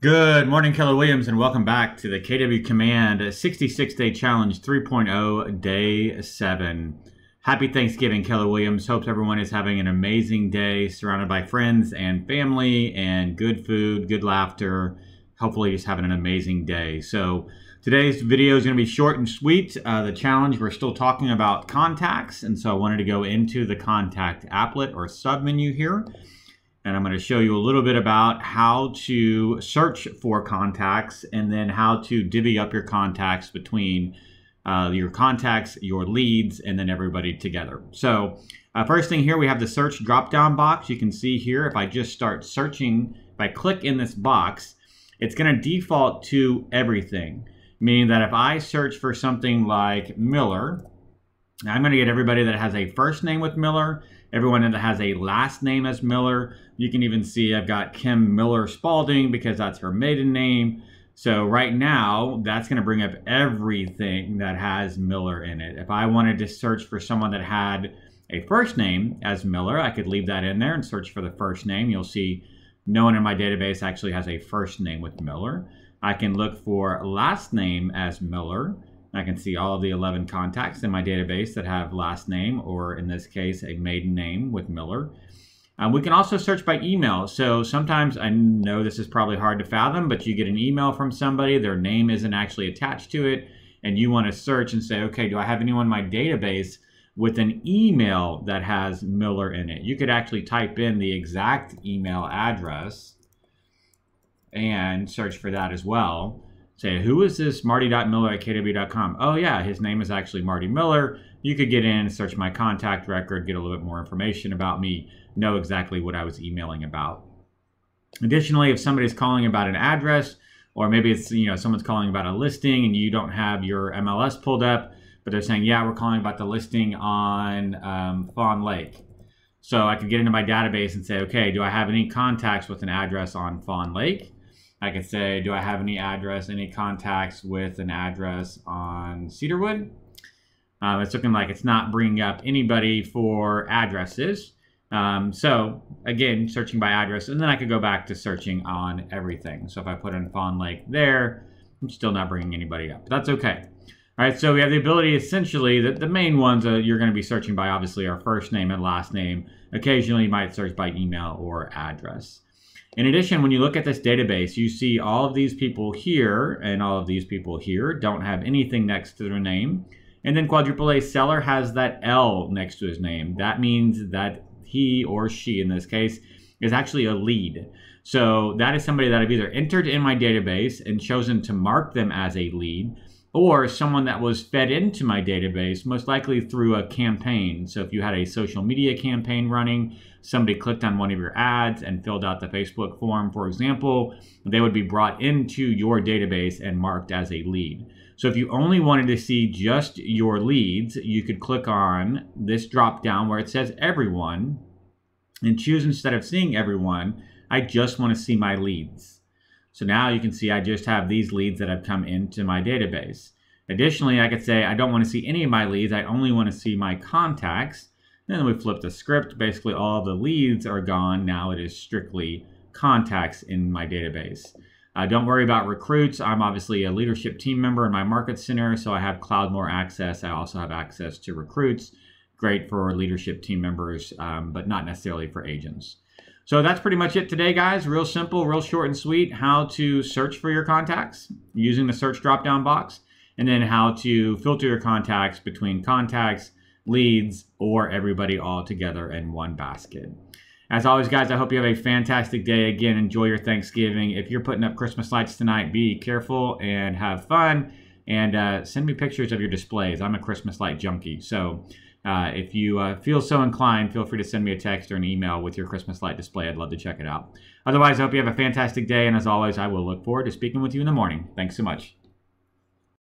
Good morning, Keller Williams, and welcome back to the KW Command 66 Day Challenge 3.0, Day 7. Happy Thanksgiving, Keller Williams. Hopes everyone is having an amazing day surrounded by friends and family and good food, good laughter. Hopefully, just having an amazing day. So, today's video is going to be short and sweet. Uh, the challenge, we're still talking about contacts, and so I wanted to go into the contact applet or submenu here and I'm going to show you a little bit about how to search for contacts and then how to divvy up your contacts between uh, your contacts, your leads, and then everybody together. So uh, first thing here, we have the search drop-down box. You can see here, if I just start searching, if I click in this box, it's going to default to everything, meaning that if I search for something like Miller, I'm going to get everybody that has a first name with Miller, everyone that has a last name as Miller. You can even see I've got Kim Miller Spalding because that's her maiden name. So right now, that's going to bring up everything that has Miller in it. If I wanted to search for someone that had a first name as Miller, I could leave that in there and search for the first name. You'll see no one in my database actually has a first name with Miller. I can look for last name as Miller. I can see all of the 11 contacts in my database that have last name, or in this case, a maiden name with Miller. Um, we can also search by email. So sometimes I know this is probably hard to fathom, but you get an email from somebody, their name isn't actually attached to it, and you want to search and say, okay, do I have anyone in my database with an email that has Miller in it? You could actually type in the exact email address and search for that as well say, who is this marty.miller at kw.com? Oh, yeah, his name is actually Marty Miller. You could get in, and search my contact record, get a little bit more information about me, know exactly what I was emailing about. Additionally, if somebody's calling about an address, or maybe it's, you know, someone's calling about a listing and you don't have your MLS pulled up, but they're saying, yeah, we're calling about the listing on um, Fawn Lake. So I could get into my database and say, okay, do I have any contacts with an address on Fawn Lake? I could say, do I have any address, any contacts with an address on Cedarwood? Um, it's looking like it's not bringing up anybody for addresses. Um, so again, searching by address, and then I could go back to searching on everything. So if I put in Fawn Lake there, I'm still not bringing anybody up. But that's okay. All right, so we have the ability essentially that the main ones uh, you're going to be searching by obviously are first name and last name. Occasionally, you might search by email or address. In addition, when you look at this database, you see all of these people here and all of these people here don't have anything next to their name. And then quadruple A seller has that L next to his name. That means that he or she, in this case, is actually a lead. So that is somebody that I've either entered in my database and chosen to mark them as a lead, or someone that was fed into my database, most likely through a campaign. So if you had a social media campaign running, somebody clicked on one of your ads and filled out the Facebook form, for example, they would be brought into your database and marked as a lead. So if you only wanted to see just your leads, you could click on this drop down where it says everyone and choose instead of seeing everyone, I just want to see my leads. So now you can see I just have these leads that have come into my database. Additionally, I could say I don't want to see any of my leads. I only want to see my contacts. Then we flip the script. Basically, all the leads are gone. Now it is strictly contacts in my database. Uh, don't worry about recruits. I'm obviously a leadership team member in my market center, so I have CloudMore access. I also have access to recruits. Great for leadership team members, um, but not necessarily for agents. So that's pretty much it today, guys. Real simple, real short and sweet. How to search for your contacts using the search drop-down box, and then how to filter your contacts between contacts, leads, or everybody all together in one basket. As always, guys, I hope you have a fantastic day. Again, enjoy your Thanksgiving. If you're putting up Christmas lights tonight, be careful and have fun. And uh, send me pictures of your displays. I'm a Christmas light junkie. So uh, if you uh, feel so inclined, feel free to send me a text or an email with your Christmas light display. I'd love to check it out. Otherwise, I hope you have a fantastic day. And as always, I will look forward to speaking with you in the morning. Thanks so much.